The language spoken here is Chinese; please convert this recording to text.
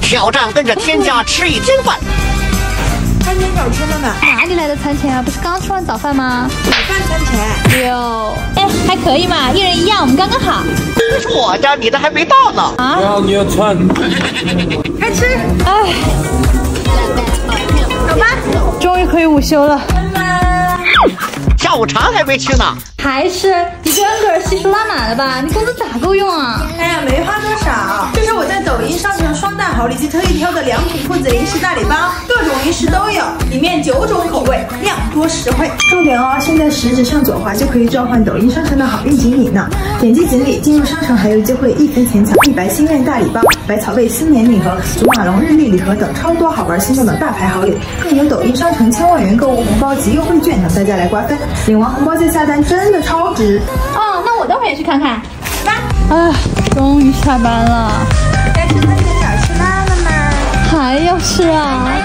挑战跟着天价吃一天饭。餐钱找出了呢，哪里来的餐钱啊？不是刚吃完早饭吗？午饭餐钱六，哎，还可以嘛，一人一样，我们刚刚好。这是我的，你的还没到呢。啊，要你要穿，开吃。哎，走吧。终于可以午休了。下午茶还没吃呢。还是你这恩格尔系数拉满了吧？你工资咋够用啊？哎呀，没花多少，这是我在抖音商城好里脊特意挑的良品铺子零食大礼包，各种零食都有，里面九种口味，量多实惠。重点哦，现在食指向左滑就可以召唤抖音商城的好运锦鲤呢。点击锦鲤进入商城还有机会一分钱抢一白心愿大礼包、百草味新年礼盒、祖马龙日历礼盒等超多好玩心动的大牌好礼，更有抖音商城千万元购物红包及优惠券等大家来瓜分。领完红包再下单，真的超值。哦，那我待会也去看看。来吧。啊，终于下班了。是啊